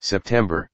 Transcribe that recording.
September